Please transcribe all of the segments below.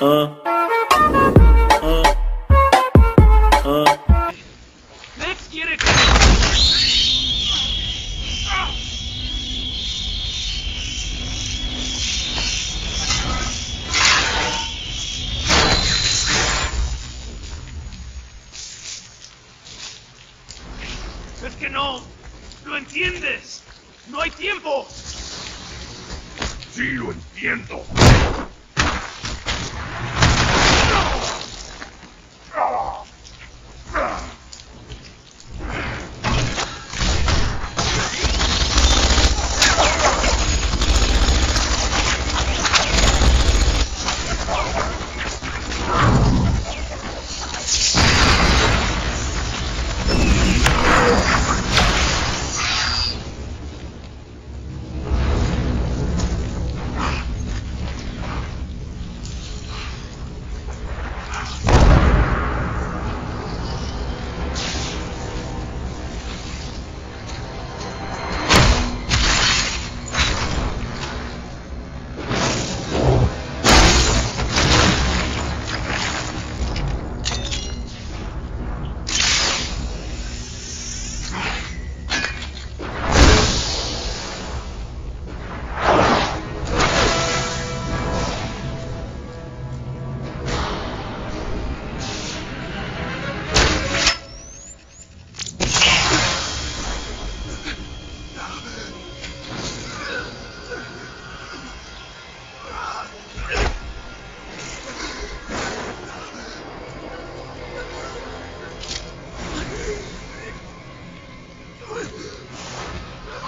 Ah. Ah. Ah. Lex quiere que... Es que no... ¿Lo entiendes? ¡No hay tiempo! Sí, lo entiendo.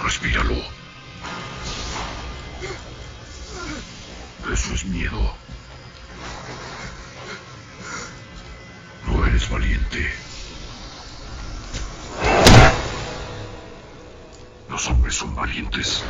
Respíralo. Eso es miedo. No eres valiente. Los hombres son valientes.